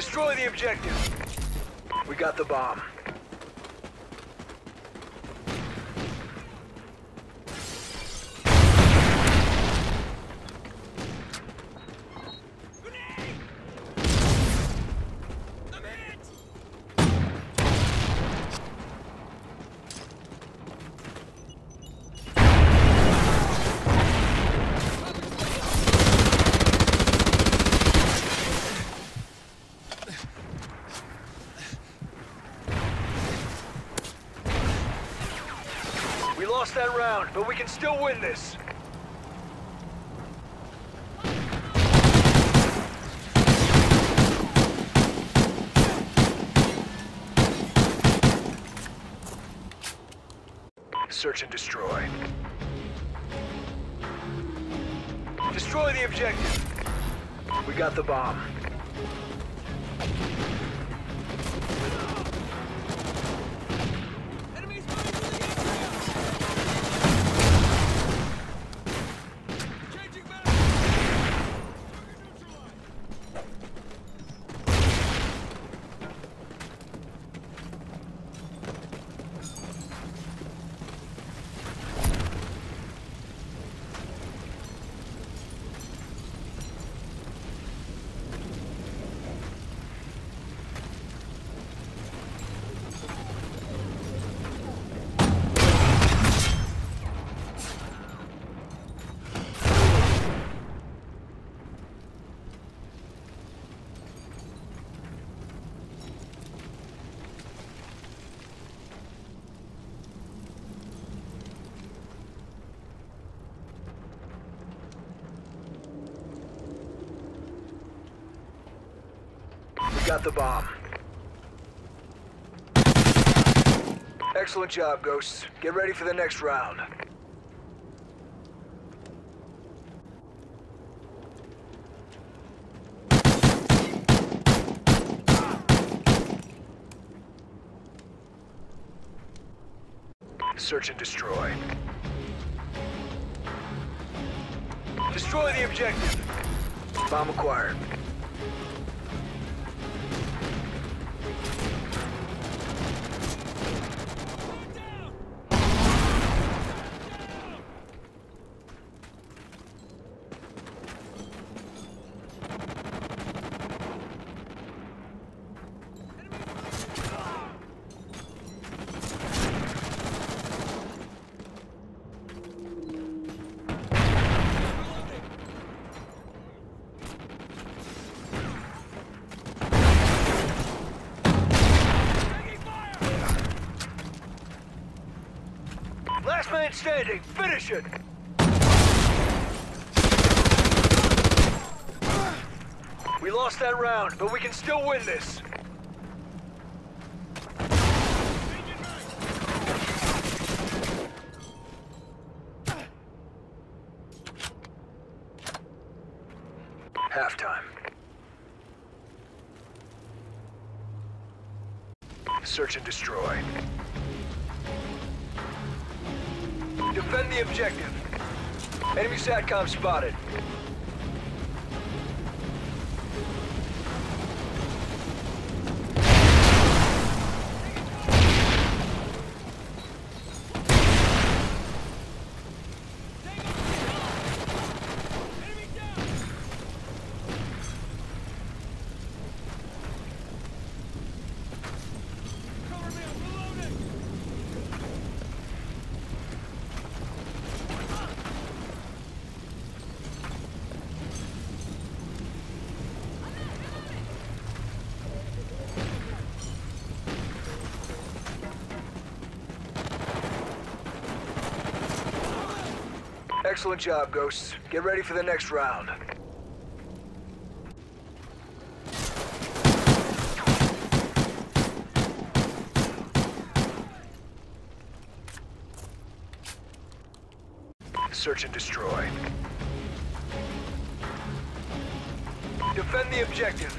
Destroy the objective. We got the bomb. We lost that round, but we can still win this. Search and destroy. Destroy the objective. We got the bomb. Got the bomb. Excellent job, Ghosts. Get ready for the next round. Search and destroy. Destroy the objective. Bomb acquired. Man standing. Finish it. We lost that round, but we can still win this. Halftime. Search and destroy. Defend the objective. Enemy SATCOM spotted. Excellent job, Ghosts. Get ready for the next round. Search and destroy. Defend the objective.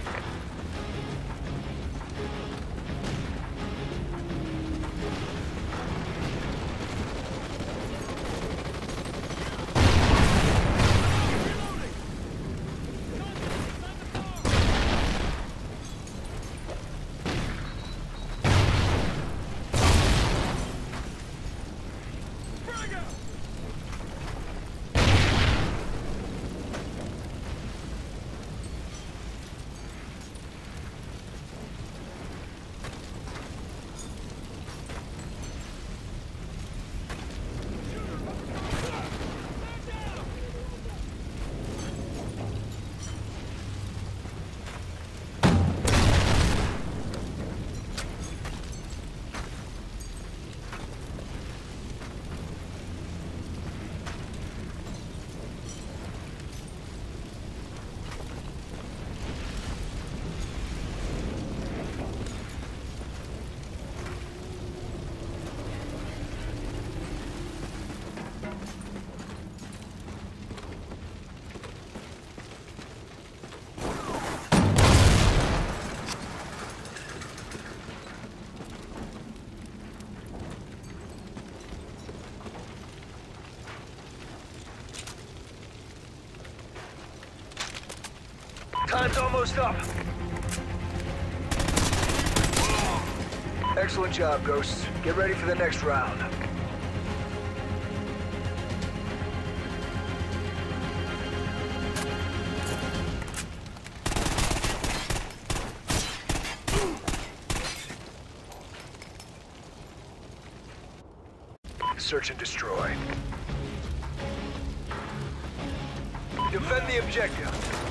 Time's almost up. Excellent job, Ghosts. Get ready for the next round. Search and destroy. Defend the objective.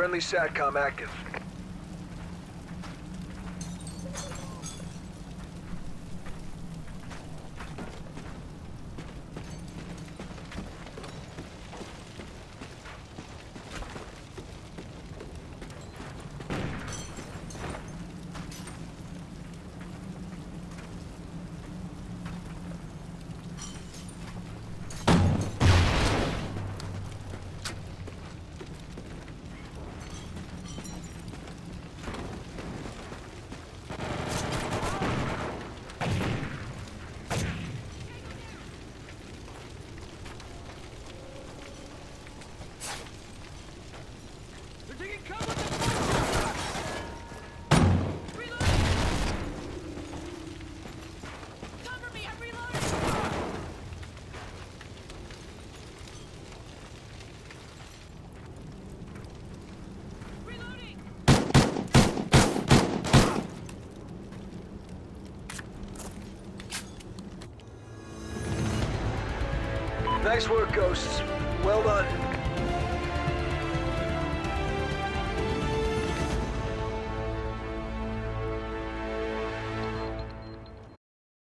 Friendly SATCOM active. Nice work, Ghosts. Well done.